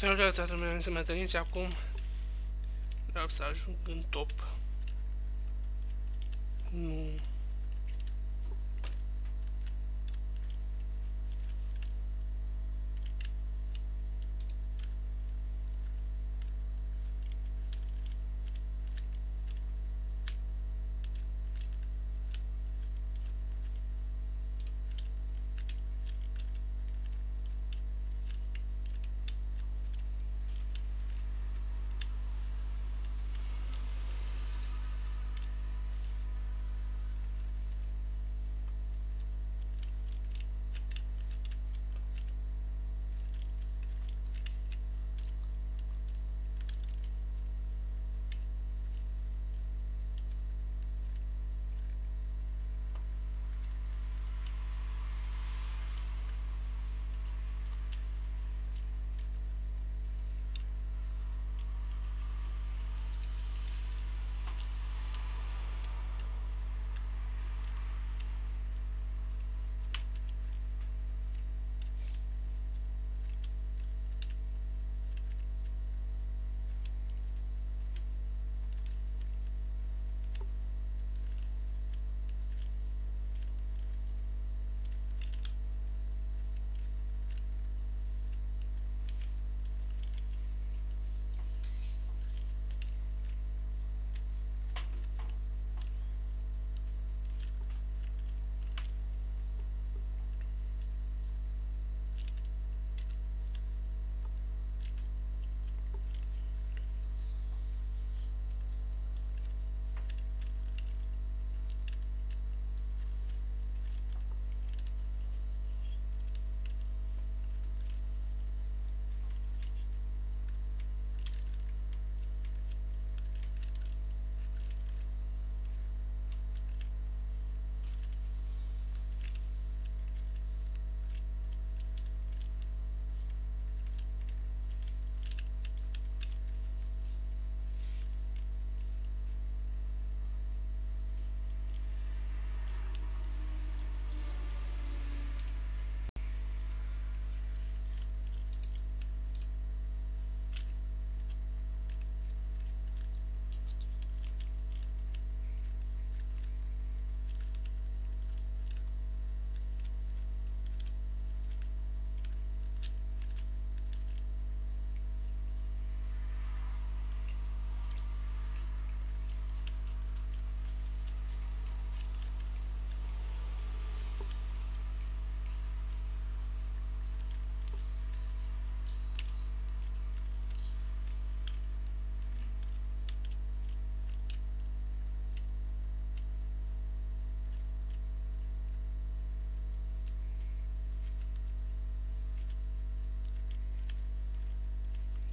Salut toată lumea, să mă întâlniți acum. Vreau să ajung în top. Nu.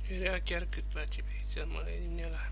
Era chiar cât face pe aici, să mă elimine la...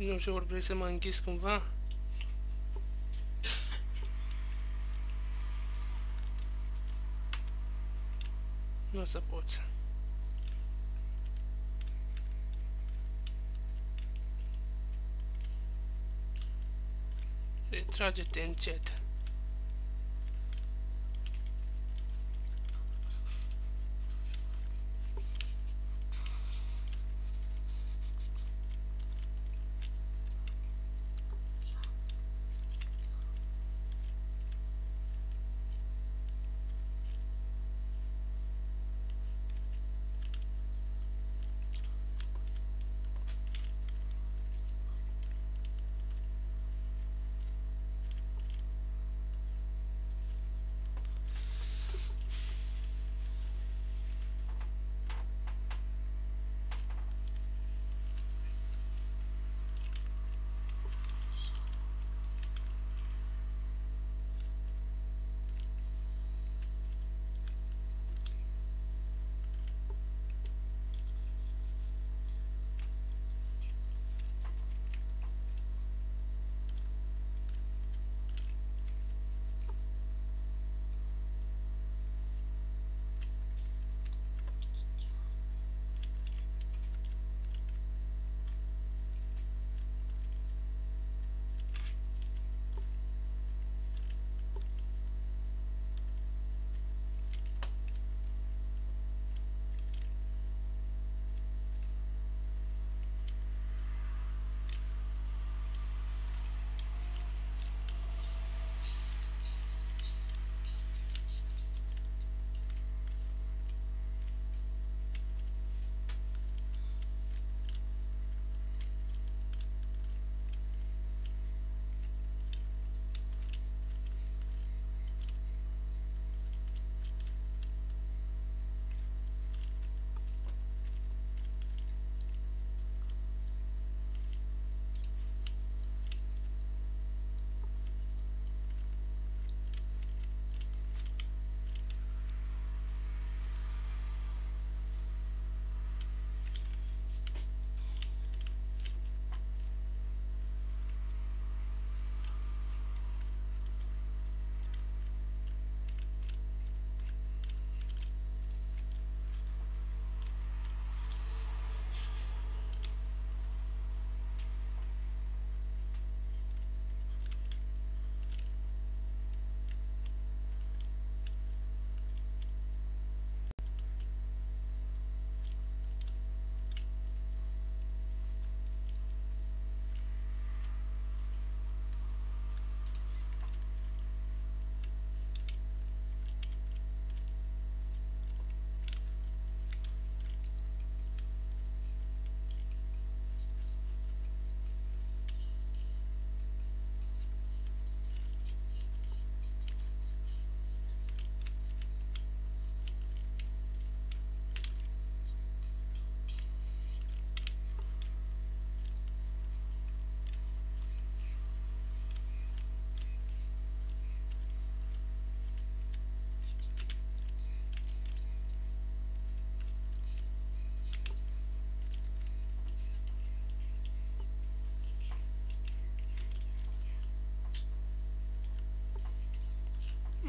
Nu știu, ori vrei să mă închis cumva? Nu o să poți. Retrage-te încet.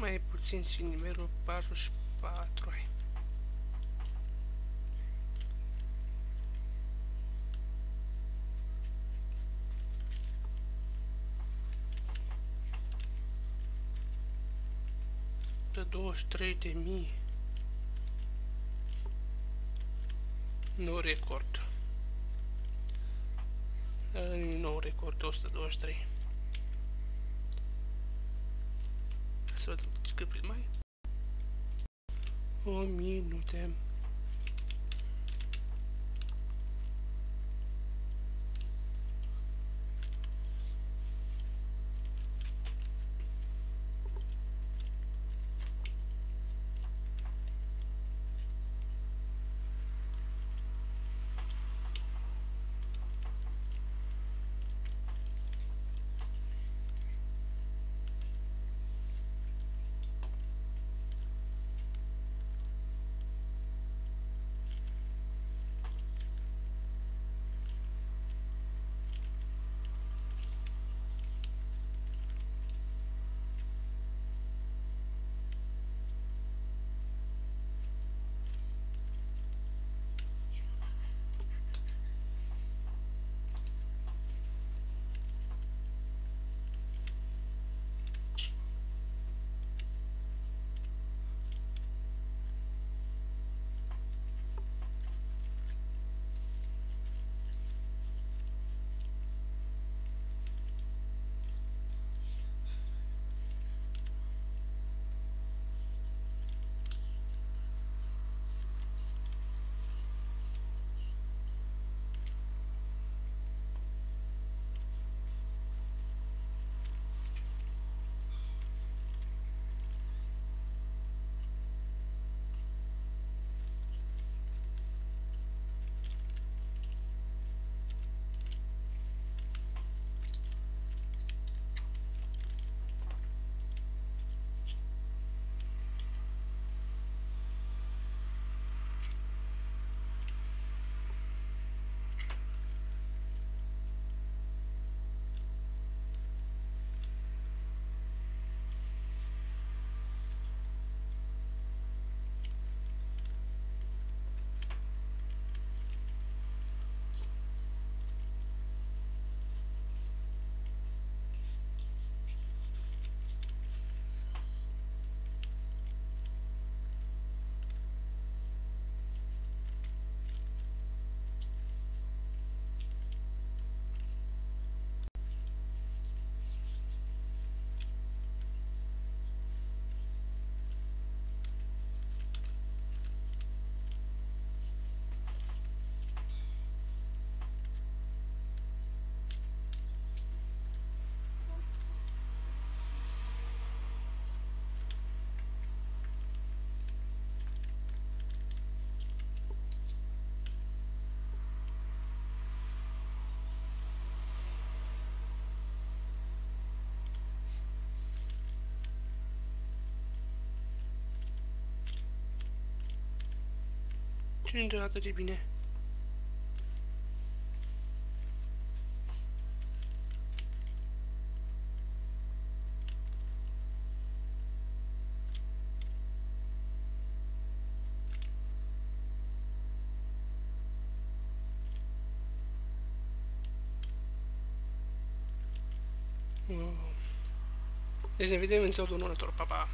Mai puțin și nivelul 44 ai. De 23 de mii. Nu record. Nu record 123. Să văd cât cât mai. O minute. Senin rahat cebine. Wow. Deci, evident, mi sono donato papà.